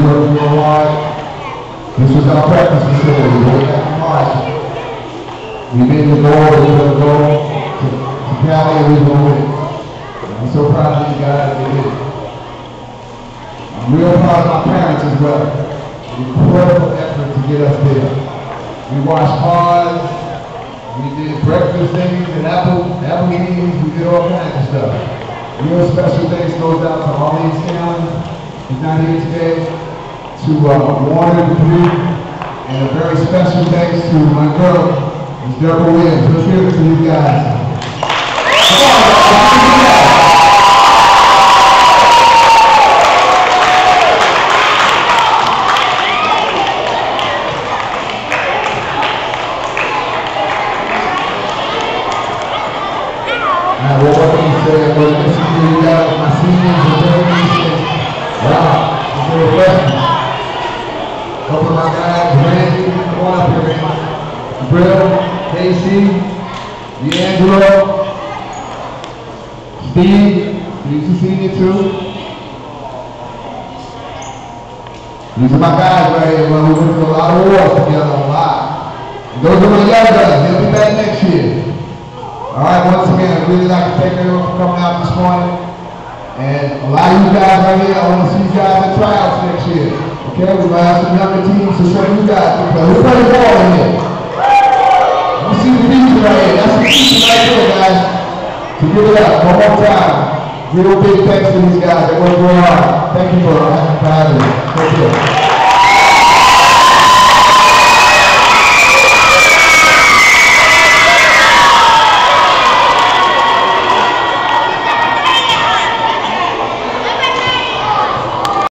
Hard. This was our practice facility, way back in March. We made the goal, we were going to go to, to Cali, and we were going to win. I'm so proud of you guys, they did. I'm real proud of my parents as well. Incredible effort to get us there. We washed cars, we did breakfast things and apple, apple eatings, we did all kinds of stuff. Real special thanks goes out to Orleans County, He's not here today, to uh, Warner Dubuque, and a very special thanks to my girl, Ms. Deborah Williams. Let's give it to you guys. Wow, of my guys, Randy, come on up here, man. Brill, KC, D'Angelo, Steve, he's a senior too. These are my guys right here, man. We went to a lot of wars together, a lot. And those are my young guys. They'll be back next year. All right, once again, I'd really like to thank everyone for coming out this morning. And a lot of you guys right here, I want to see you guys at tryouts next year. Okay, we might have some younger teams to show you guys. But who play ball in here? Me see the future right here. That's the future right there, guys. So give it up one more time. Real big thanks to these guys. They work real hard. Thank you for having me. Thank you.